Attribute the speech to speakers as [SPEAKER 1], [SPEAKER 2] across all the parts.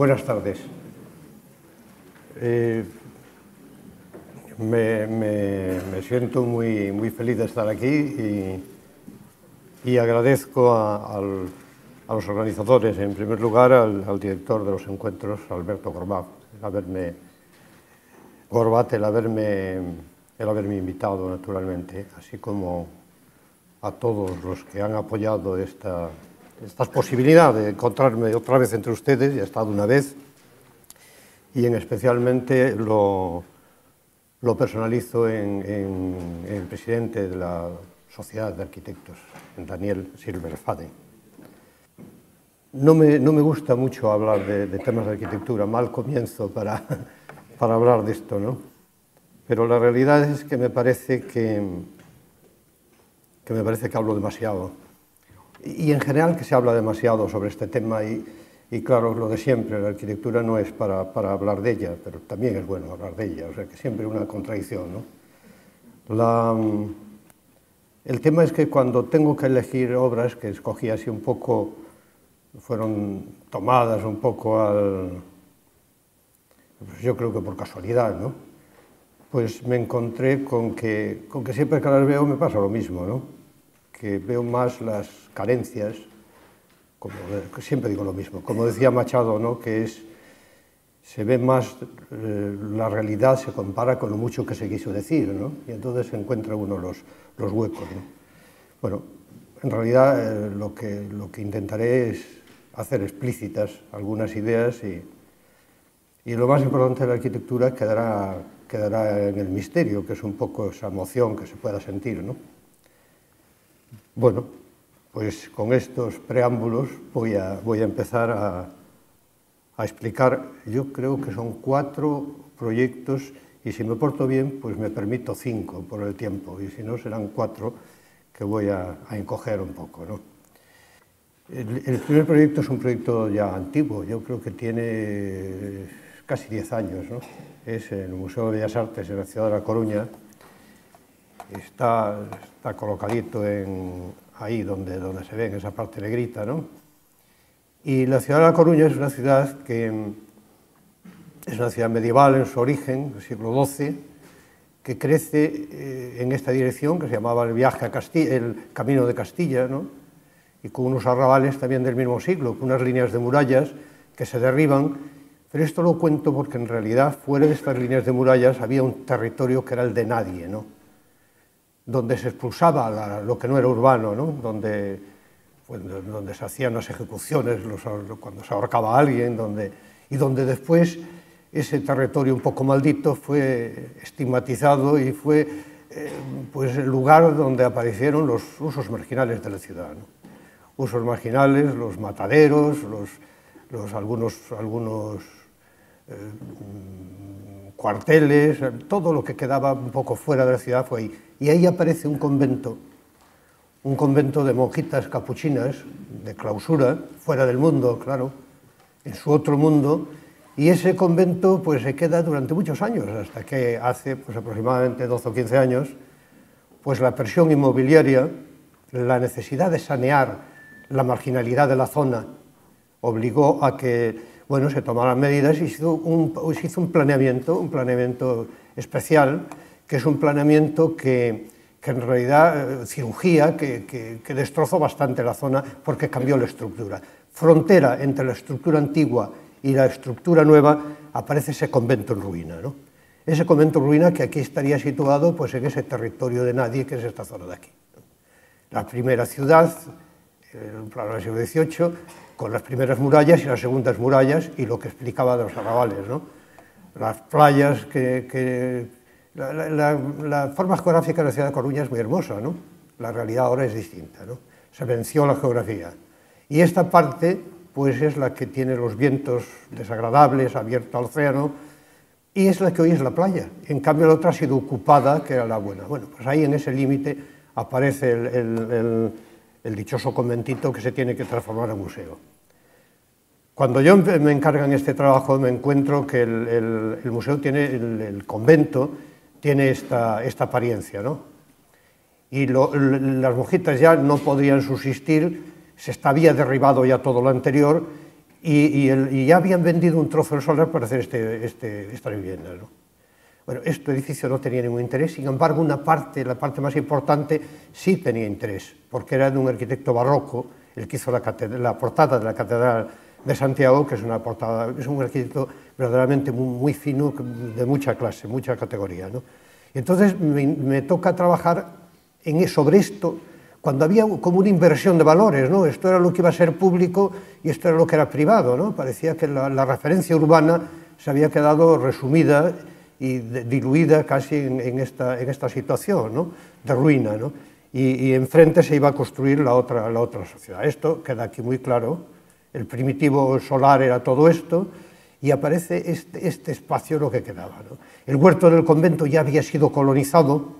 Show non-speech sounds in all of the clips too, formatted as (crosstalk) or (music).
[SPEAKER 1] Buenas tardes. Eh, me, siento muy, muy feliz de estar aquí y, agradezco a, los organizadores, en primer lugar al, director de los encuentros, Alberto Gorbat, el haberme, Gorbat, el haberme, el haberme invitado, naturalmente, así como a todos los que han apoyado esta, esta posibilidad de encontrarme otra vez entre ustedes, ya he estado una vez, y en especialmente lo, personalizo en, el presidente de la Sociedad de Arquitectos, en Daniel Silverfaden. No me, no me gusta mucho hablar de, de, temas de arquitectura, mal comienzo para, (laughs) para hablar de esto, ¿no? Pero la realidad es que me parece que, que me parece que hablo demasiado y en general que se habla demasiado sobre este tema y, y claro, lo de siempre, la arquitectura no es para, para, hablar de ella, pero también es bueno hablar de ella, o sea que siempre una contradicción. ¿no? La, el tema es que cuando tengo que elegir obras que escogí así un poco, fueron tomadas un poco al, pues yo creo que por casualidad, ¿no? pues me encontré con que, con que siempre que las veo me pasa lo mismo, ¿no? Que veo más las carencias, como siempre digo lo mismo, como decía Machado, ¿no? que es, se ve más, eh, la realidad se compara con lo mucho que se quiso decir, ¿no? y entonces se encuentra uno los, los huecos. ¿no? Bueno, en realidad eh, lo, que, lo que intentaré es hacer explícitas algunas ideas y, y lo más importante de la arquitectura quedará, quedará en el misterio, que es un poco esa emoción que se pueda sentir. ¿no? Bueno, pues con estos preámbulos voy a, voy a empezar a, explicar, yo creo que son cuatro proyectos y si me porto bien, pues me permito cinco por el tiempo y si no serán cuatro que voy a, encoger un poco. El, primer proyecto es un proyecto ya antiguo, yo creo que tiene casi diez años, ¿no? es en el Museo de Bellas Artes en la ciudad de La Coruña, está, está colocadito en, ahí donde, donde se ve en esa parte negrita, ¿no? Y la ciudad de La Coruña es una ciudad que es una ciudad medieval en su origen, siglo XII, que crece eh, en esta dirección, que se llamaba el viaje a Castilla, el camino de Castilla, ¿no? y con unos arrabales también del mismo siglo, con unas líneas de murallas que se derriban, pero esto lo cuento porque en realidad fuera de estas líneas de murallas había un territorio que era el de nadie, ¿no? Donde se expulsaba lo que no era urbano, ¿no? Donde, donde se hacían las ejecuciones, cuando se ahorcaba a alguien, donde, y donde después ese territorio un poco maldito fue estigmatizado y fue eh, pues el lugar donde aparecieron los usos marginales de la ciudad. Usos marginales, los mataderos, los algunos, algunos eh, cuarteles, todo lo que quedaba un poco fuera de la ciudad fue ahí. Y ahí aparece un convento, un convento de monjitas capuchinas, de clausura, fuera del mundo, claro, en su otro mundo, y ese convento pues se queda durante muchos años, hasta que hace pues, aproximadamente 12 o 15 años, pues la presión inmobiliaria, la necesidad de sanear la marginalidad de la zona, obligó a que bueno, se tomaran medidas y se hizo un, se hizo un planeamiento, un planeamiento especial, que es un planeamiento que, que en realidad, eh, cirugía, que, que, que, destrozó bastante la zona porque cambió la estructura. Frontera entre la estructura antigua y la estructura nueva, aparece ese convento en ruina. ¿no? Ese convento en ruina que aquí estaría situado pues, en ese territorio de nadie, que es esta zona de aquí. La primera ciudad, en el plano del siglo XVIII, con las primeras murallas y las segundas murallas y lo que explicaba de los arrabales, ¿no? Las playas que... que la, la, la, forma geográfica de la ciudad de Coruña es muy hermosa, ¿no? La realidad ahora es distinta, ¿no? Se venció la geografía. Y esta parte, pues es la que tiene los vientos desagradables, abierto al océano, y es la que hoy es la playa. En cambio, la otra ha sido ocupada, que era la buena. Bueno, pues ahí en ese límite aparece el, el, el, el dichoso conventito que se tiene que transformar en museo. Cuando yo me encargan este trabajo me encuentro que el, museo tiene, el, convento tiene esta, apariencia, ¿no? Y las monjitas ya no podrían subsistir, se había derribado ya todo lo anterior y, ya habían vendido un trozo del solar para hacer este, este, esta vivienda. ¿no? Bueno, este edificio no tenía ningún interés, sin embargo, una parte, la parte más importante, sí tenía interés, porque era de un arquitecto barroco, el que hizo la, la portada de la Catedral de Santiago, que es una portada, es un arquitecto verdaderamente muy, fino, de mucha clase, mucha categoría. ¿no? Entonces me, toca trabajar en, sobre esto cuando había como una inversión de valores, ¿no? Esto era lo que iba a ser público y esto era lo que era privado, ¿no? Parecía que la, referencia urbana se había quedado resumida y diluida casi en, esta, en esta situación, ¿no? De ruina, ¿no? Y, y, enfrente se iba a construir la otra, la otra sociedad. Esto queda aquí muy claro. El primitivo solar era todo esto y aparece este, este espacio lo que quedaba. ¿no? El huerto del convento ya había sido colonizado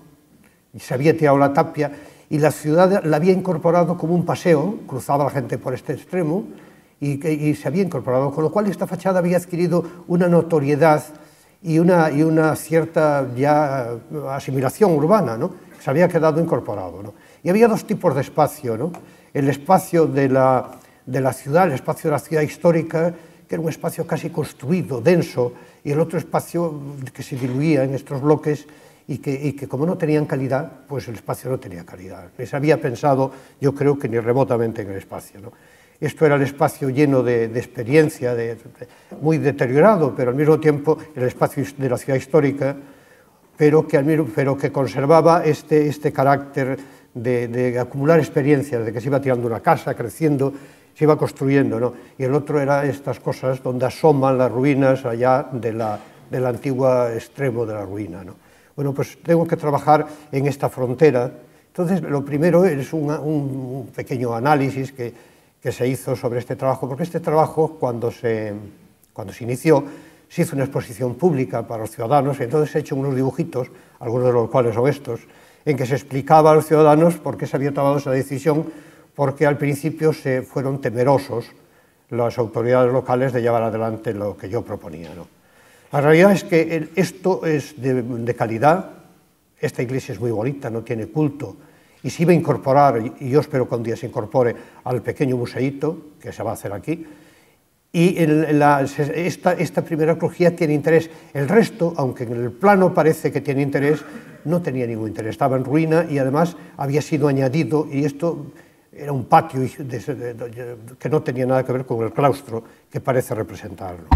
[SPEAKER 1] y se había tirado la tapia y la ciudad la había incorporado como un paseo, cruzaba la gente por este extremo y, y se había incorporado, con lo cual esta fachada había adquirido una notoriedad y una, y una cierta ya asimilación urbana, ¿no? se había quedado incorporado. ¿no? Y había dos tipos de espacio, ¿no? el espacio de la, de la ciudad, el espacio de la ciudad histórica, que era un espacio casi construido, denso, y el otro espacio que se diluía en estos bloques y que, como no tenían calidad, pues el espacio no tenía calidad. Les había pensado, yo creo que ni remotamente en el espacio. Esto era el espacio lleno de, experiencia, de, muy deteriorado, pero al mismo tiempo el espacio de la ciudad histórica, pero que, pero que conservaba este, este carácter de, de acumular experiencias, de que se iba tirando una casa, creciendo, se iba construyendo, ¿no? Y el otro era estas cosas donde asoman las ruinas allá de la, del antiguo extremo de la ruina, ¿no? Bueno, pues tengo que trabajar en esta frontera. Entonces, lo primero es un, un pequeño análisis que, que, se hizo sobre este trabajo, porque este trabajo, cuando se, cuando se inició, se hizo una exposición pública para los ciudadanos, y entonces he hecho unos dibujitos, algunos de los cuales son estos, en que se explicaba a los ciudadanos por qué se había tomado esa decisión, porque al principio se fueron temerosos las autoridades locales de llevar adelante lo que yo proponía. La realidad es que esto es de, calidad, esta iglesia es muy bonita, no tiene culto, y se iba a incorporar, y yo espero que un día se incorpore al pequeño museíto que se va a hacer aquí, y esta, esta, primera crujía tiene interés. El resto, aunque en el plano parece que tiene interés, no tenía ningún interés. Estaba en ruina y además había sido añadido, y esto era un patio que no tenía nada que ver con el claustro que parece representarlo.